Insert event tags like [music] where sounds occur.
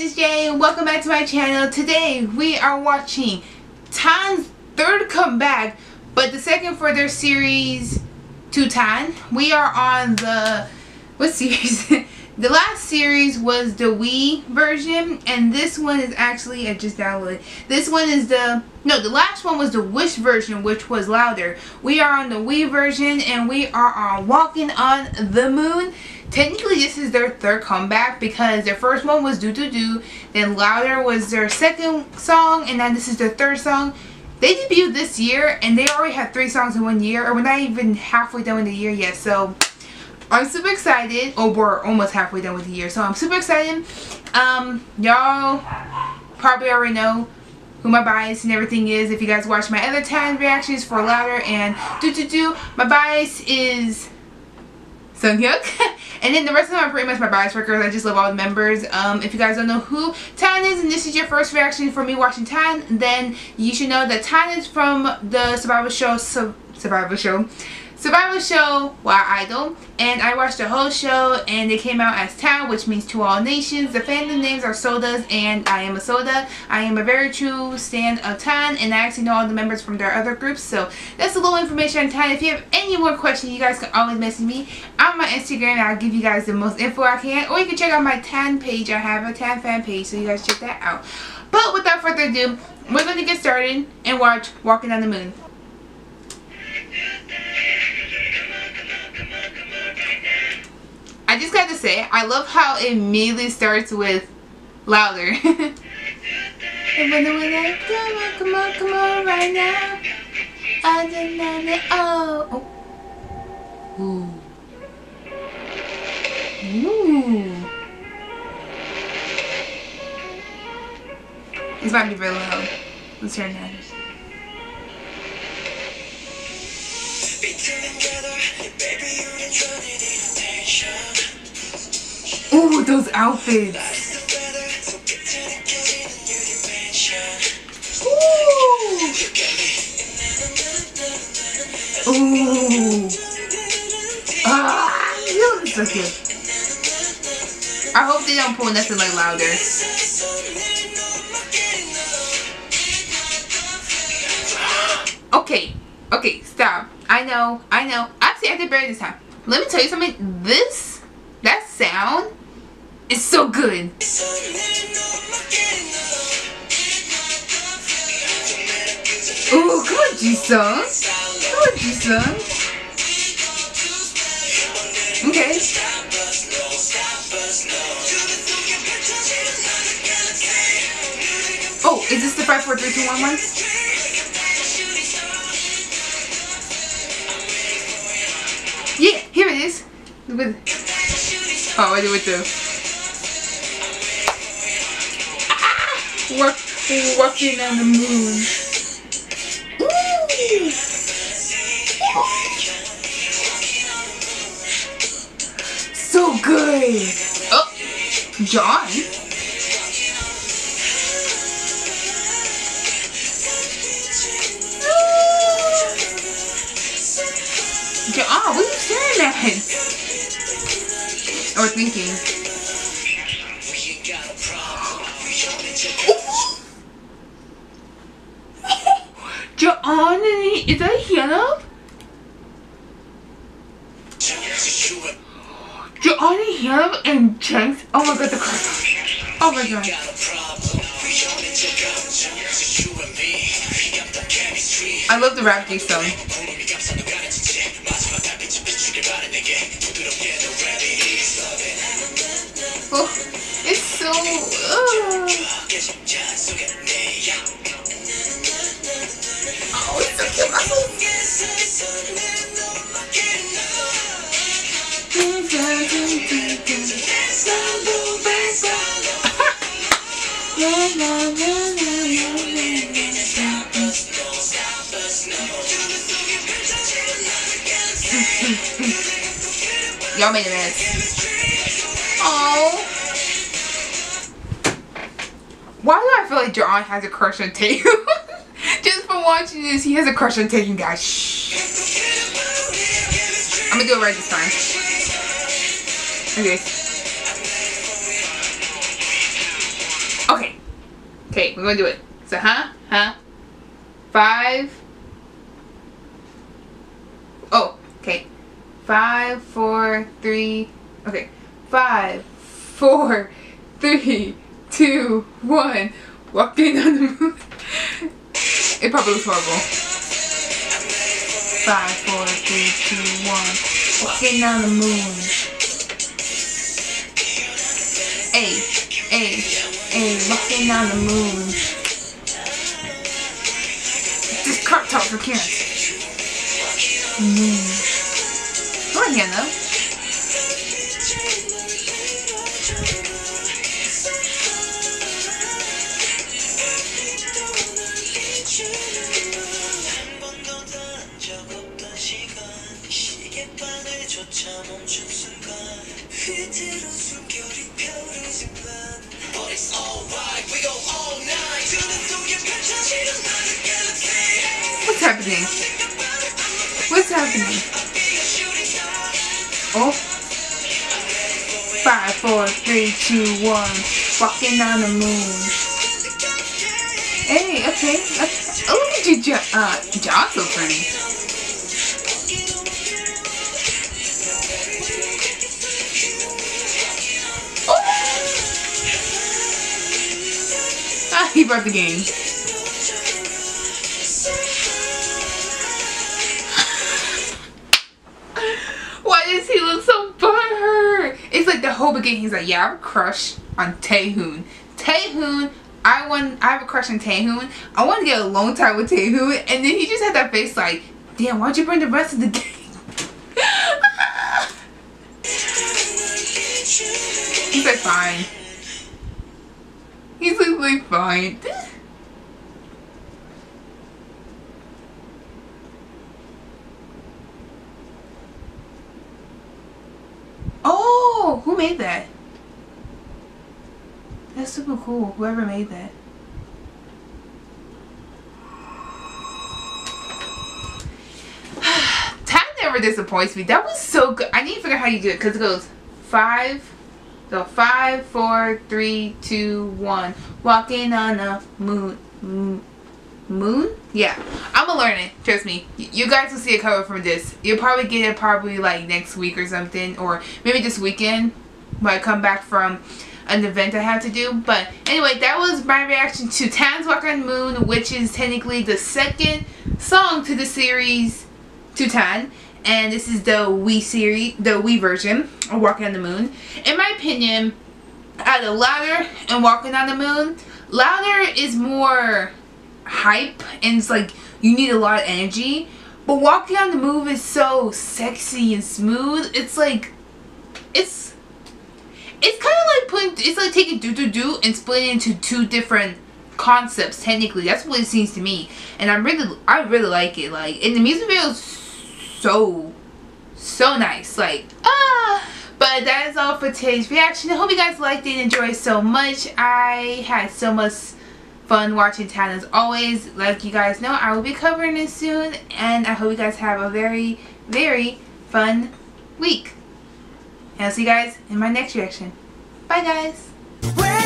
it's Jay and welcome back to my channel. Today we are watching Tan's third comeback, but the second for their series to Tan. We are on the, what [laughs] series? the last series was the Wii version and this one is actually, I just downloaded. This one is the, no the last one was the Wish version which was louder. We are on the Wii version and we are on Walking on the Moon. Technically, this is their third comeback because their first one was Do Do Do, then Louder was their second song, and then this is their third song. They debuted this year, and they already have three songs in one year, or we're not even halfway done with the year yet, so I'm super excited. Oh, we're almost halfway done with the year, so I'm super excited. Um, y'all probably already know who my bias and everything is. If you guys watch my other Tan reactions for Louder and Do Do Do, my bias is Sunghyuk. [laughs] And then the rest of them are pretty much my bias records. I just love all the members. Um, if you guys don't know who Tan is and this is your first reaction for me watching Tan, then you should know that Tan is from the Survival Show, Su Survival Show survival show Wild Idol and I watched the whole show and it came out as Tan which means to all nations. The fandom names are Sodas and I am a Soda. I am a very true stand of Tan and I actually know all the members from their other groups so that's a little information on Tan. If you have any more questions you guys can always message me on my Instagram I'll give you guys the most info I can or you can check out my Tan page. I have a Tan fan page so you guys check that out. But without further ado we're going to get started and watch Walking on the Moon. I just got to say, I love how it immediately starts with louder. [laughs] come on, come on, come on, right now. I don't know, oh. Ooh. Ooh. This might be really loud. Let's turn that. Ooh, those outfits. Ooh. Ooh. Ah, so cute. I hope they don't pull nothing like louder. [gasps] Okay, okay, stop. I know, I know. Actually, I did better this time. Let me tell you something. This, that sound is so good. Ooh, come on, Jisung. Come on, Jisung. Okay. Oh, is this the 5, 4, 3, 2, 1, 1? With oh, I do it too. Ah, work, walking on the moon. Ooh. So good. Oh, John. John, what are you staring at? Or thinking. John, is that Hannah? John and Hannah and Jenks? Oh my god, the car. Oh my god. I love the rap song. Oh, it's so. Uh. Oh, it's [laughs] Y'all made a mess. Oh. Why do I feel like John has a crush on Taehyung? [laughs] Just from watching this, he has a crush on Taehyung, guys. Shh. I'm gonna do it right this time. Okay. Okay. Okay. we're gonna do it. So, huh? Huh? Five. Oh, okay. Five, four, three. Okay. Five, four, three, two, one. Walking on the moon. it probably looks horrible. Five, four, three, two, one. Walking on the moon. Hey, hey, hey, walking on the moon. This cart talk for Karen. Hmm. Moon. Go ahead, though. What's happening? What's happening? Oh. Five, four, three, two, one. Walking on the moon. Hey, okay. oh, look at you, jo uh, John's Ah, he brought the game. whole beginning, he's like, yeah, I have a crush on Taehoon. Taehoon, I want, I have a crush on Taehoon. I want to get a long time with Taehoon. And then he just had that face like, damn, why'd you bring the rest of the [laughs] game? Like, fine. Oh, who made that? That's super cool. Whoever made that. [sighs] Tan never disappoints me. That was so good. I need to figure out how you do it because it goes five. So five, four, three, two, one. Walking on a moon. Moon? Yeah. I'm gonna learn it. Trust me. You guys will see a cover from this. You'll probably get it probably like next week or something. Or maybe this weekend when I come back from an event I have to do. But anyway, that was my reaction to Tan's Walk on Moon, which is technically the second song to the series to Tan. And this is the Wii series, the Wii version of Walking on the Moon. In my opinion, out of Louder and Walking on the Moon, Louder is more hype and it's like you need a lot of energy. But Walking on the Moon is so sexy and smooth. It's like, it's it's kind of like putting, it's like taking do do do and splitting into two different concepts technically. That's what it seems to me. And I'm really, I really like it. Like, and the music video is so, so nice. Like, ah. But that is all for today's reaction. I hope you guys liked it and enjoyed so much. I had so much fun watching Tan as always. Like you guys know, I will be covering this soon. And I hope you guys have a very, very fun week. And I'll see you guys in my next reaction. Bye guys.